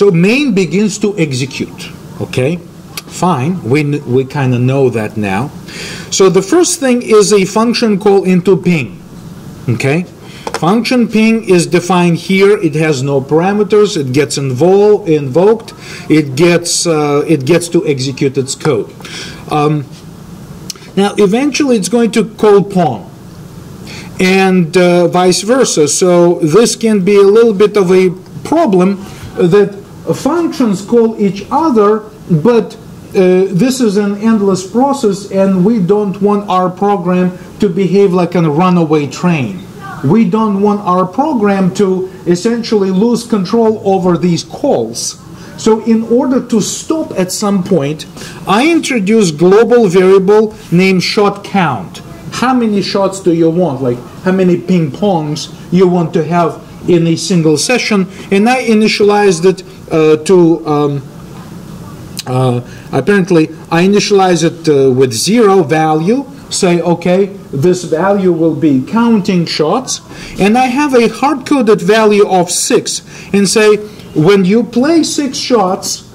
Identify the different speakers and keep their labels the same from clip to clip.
Speaker 1: so main begins to execute, okay? Fine, we, we kind of know that now. So the first thing is a function call into ping, okay? Function ping is defined here. It has no parameters. It gets invol invoked. It gets uh, it gets to execute its code. Um, now, eventually, it's going to call pong, and uh, vice versa. So this can be a little bit of a problem that functions call each other, but uh, this is an endless process, and we don't want our program to behave like a runaway train we don't want our program to essentially lose control over these calls. So in order to stop at some point, I introduce global variable named shot count. How many shots do you want? Like how many ping pongs you want to have in a single session? And I initialized it uh, to um, uh, apparently I initialize it uh, with zero value say, okay, this value will be counting shots, and I have a hard-coded value of 6, and say, when you play 6 shots,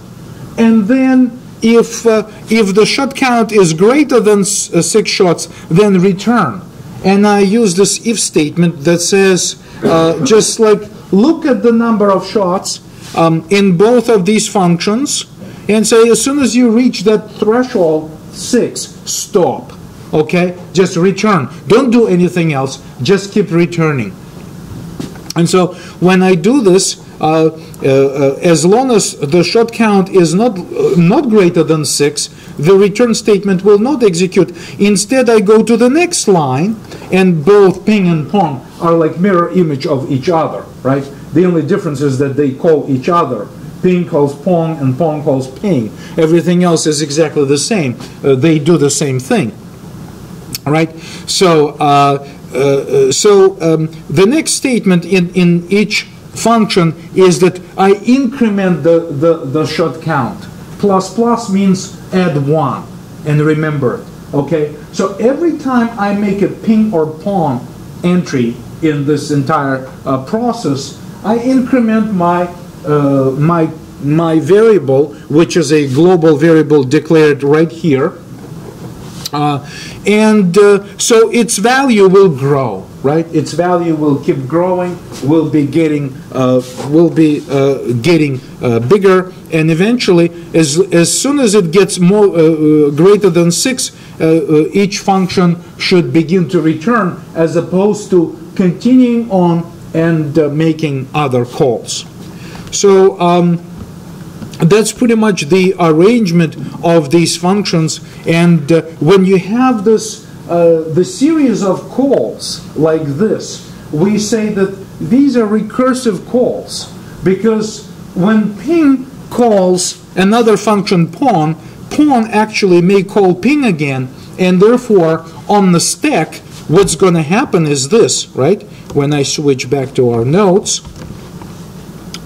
Speaker 1: and then if, uh, if the shot count is greater than uh, 6 shots, then return. And I use this if statement that says, uh, just like, look at the number of shots um, in both of these functions, and say, as soon as you reach that threshold, 6, stop okay? Just return. Don't do anything else. Just keep returning. And so when I do this, uh, uh, as long as the shot count is not uh, not greater than six, the return statement will not execute. Instead, I go to the next line, and both ping and pong are like mirror image of each other, right? The only difference is that they call each other. Ping calls pong, and pong calls ping. Everything else is exactly the same. Uh, they do the same thing. right? So, uh, uh, uh, so um, the next statement in, in each function is that I increment the, the, the shot count. Plus plus means add one. And remember it. Okay. So every time I make a ping or pong entry in this entire uh, process, I increment my uh, my my variable, which is a global variable declared right here uh, and uh, so its value will grow, right? Its value will keep growing. Will be getting uh, will be uh, getting uh, bigger, and eventually, as as soon as it gets more uh, greater than six, each function should begin to return, as opposed to continuing on and making other calls. So. Um, that's pretty much the arrangement of these functions. And uh, when you have this, uh, the series of calls like this, we say that these are recursive calls because when ping calls another function pong, pong actually may call ping again, and therefore on the stack, what's going to happen is this, right? When I switch back to our notes,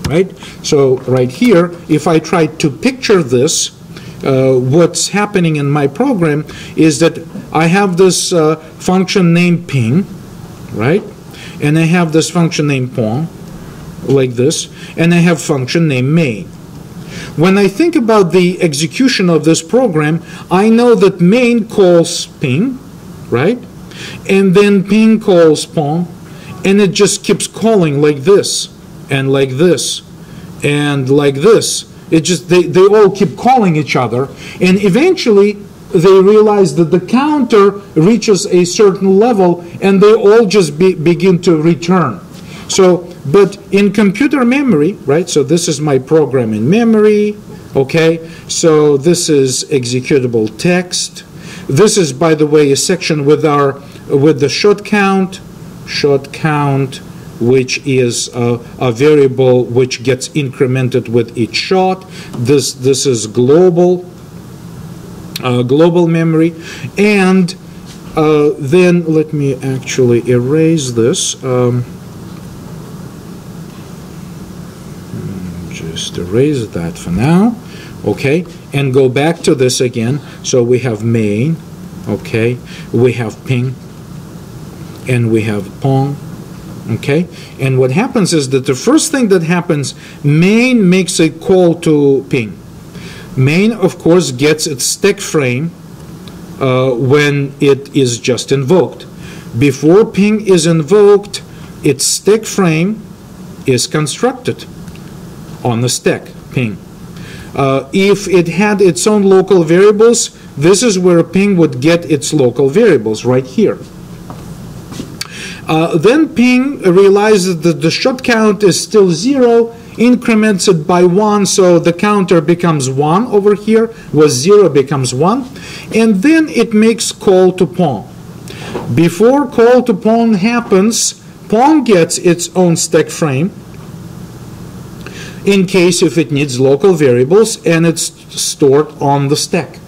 Speaker 1: right? So right here, if I try to picture this, uh, what's happening in my program is that I have this uh, function named ping, right? And I have this function named pong, like this, and I have function named main. When I think about the execution of this program, I know that main calls ping, right? And then ping calls pong, and it just keeps calling like this and like this and like this. It just they, they all keep calling each other and eventually they realize that the counter reaches a certain level and they all just be, begin to return. So, but in computer memory, right? So this is my program in memory, okay? So this is executable text. This is, by the way, a section with our with the shot count, shot count, which is a, a, variable which gets incremented with each shot. This, this is global, uh, global memory. And uh, then let me actually erase this. Um, just erase that for now. Okay, and go back to this again. So we have main, okay, we have ping, and we have pong, Okay? And what happens is that the first thing that happens, main makes a call to ping. Main, of course, gets its stack frame uh, when it is just invoked. Before ping is invoked, its stack frame is constructed on the stack ping. Uh, if it had its own local variables, this is where ping would get its local variables, right here. Uh, then ping realizes that the shot count is still zero, increments it by one, so the counter becomes one over here, was zero becomes one, and then it makes call to pong. Before call to pong happens, pong gets its own stack frame, in case if it needs local variables and it's stored on the stack.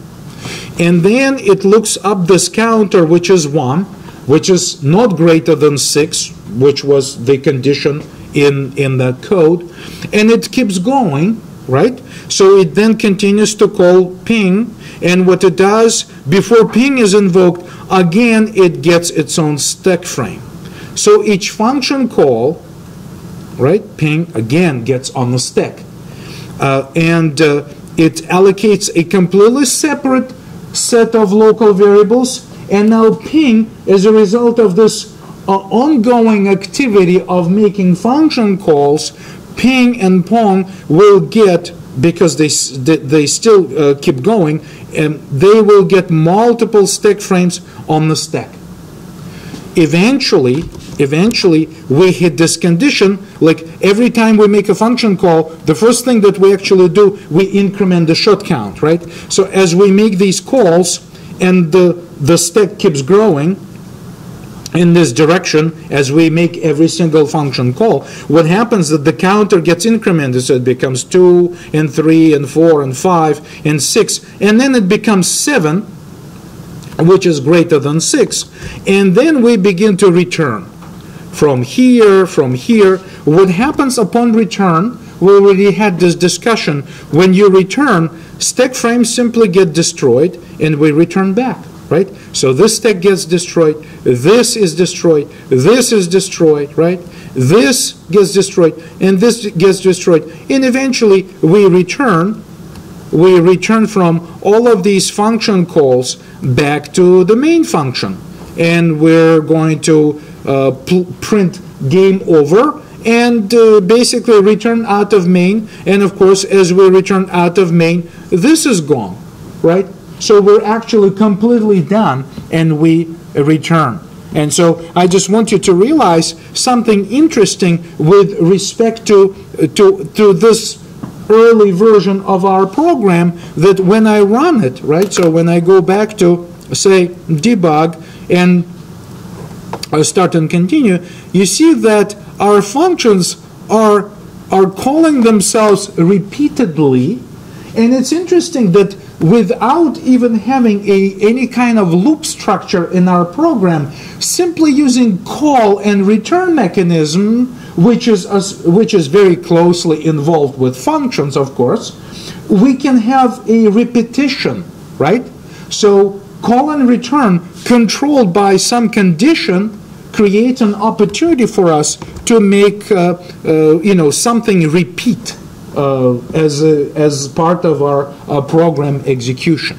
Speaker 1: And then it looks up this counter, which is 1, which is not greater than 6, which was the condition in, in that code. And it keeps going, right? So it then continues to call ping. And what it does, before ping is invoked, again, it gets its own stack frame. So each function call right? Ping again gets on the stack. Uh, and uh, it allocates a completely separate set of local variables. And now ping, as a result of this ongoing activity of making function calls, ping and pong will get, because they, they still uh, keep going, and they will get multiple stack frames on the stack. Eventually, eventually we hit this condition like every time we make a function call the first thing that we actually do we increment the shot count right so as we make these calls and the the stack keeps growing in this direction as we make every single function call what happens that the counter gets incremented so it becomes 2 and 3 and 4 and 5 and 6 and then it becomes 7 which is greater than 6 and then we begin to return from here, from here. What happens upon return, we already had this discussion. When you return, stack frames simply get destroyed and we return back, right? So this stack gets destroyed, this is destroyed, this is destroyed, right? This gets destroyed and this gets destroyed. And eventually we return, we return from all of these function calls back to the main function. And we're going to uh, print game over and uh, basically return out of main. And of course, as we return out of main, this is gone, right? So we're actually completely done and we return. And so I just want you to realize something interesting with respect to, to, to this early version of our program that when I run it, right? So when I go back to, say, debug and uh, start and continue, you see that our functions are, are calling themselves repeatedly. And it's interesting that without even having a, any kind of loop structure in our program, simply using call and return mechanism, which is, which is very closely involved with functions, of course, we can have a repetition, right? So call and return controlled by some condition creates an opportunity for us to make uh, uh, you know something repeat as a, as part of our uh, program execution.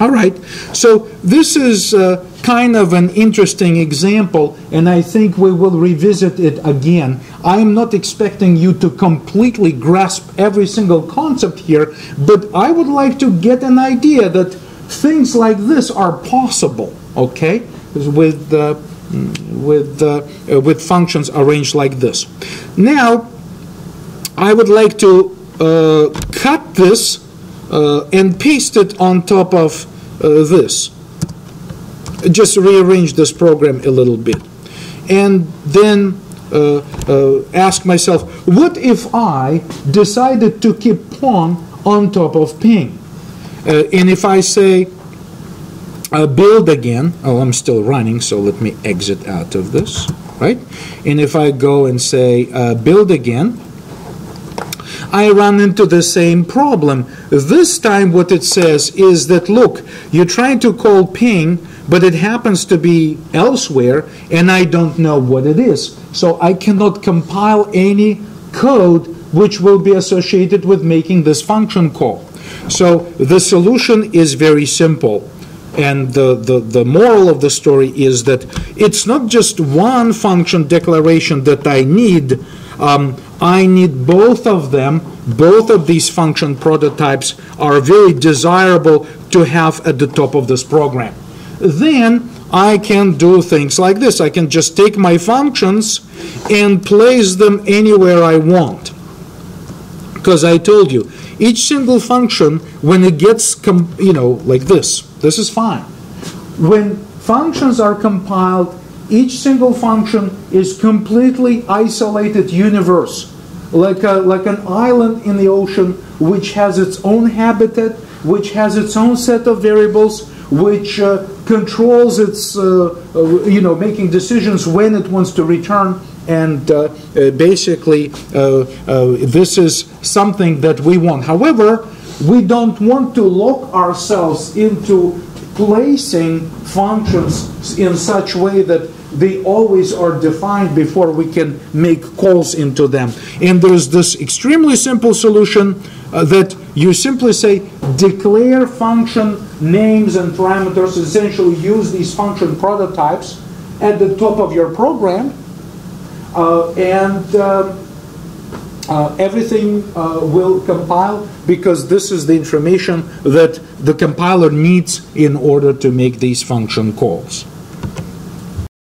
Speaker 1: All right, so this is uh, kind of an interesting example, and I think we will revisit it again. I am not expecting you to completely grasp every single concept here, but I would like to get an idea that things like this are possible, okay? with uh, with uh, with functions arranged like this. Now, I would like to uh, cut this uh, and paste it on top of uh, this. Just rearrange this program a little bit, and then uh, ask myself, what if I decided to keep pong on top of ping? and if I say uh, build again. Oh, I'm still running, so let me exit out of this, right? And if I go and say uh, build again, I run into the same problem. This time what it says is that, look, you're trying to call ping, but it happens to be elsewhere, and I don't know what it is. So I cannot compile any code which will be associated with making this function call. So the solution is very simple. And the, the, the moral of the story is that it's not just one function declaration that I need. Um, I need both of them. Both of these function prototypes are very desirable to have at the top of this program. Then I can do things like this. I can just take my functions and place them anywhere I want. Because I told you, each single function, when it gets, you know, like this, this is fine. When functions are compiled, each single function is completely isolated universe, like, a, like an island in the ocean which has its own habitat, which has its own set of variables, which uh, controls its, uh, uh, you know, making decisions when it wants to return. And uh, basically, this is something that we want. However, we don't want to lock ourselves into placing functions in such way that they always are defined before we can make calls into them. And there's this extremely simple solution uh, that you simply say declare function names and parameters, essentially use these function prototypes at the top of your program, uh, and uh, uh everything uh, will compile because this is the information that the compiler needs in order to make these function calls.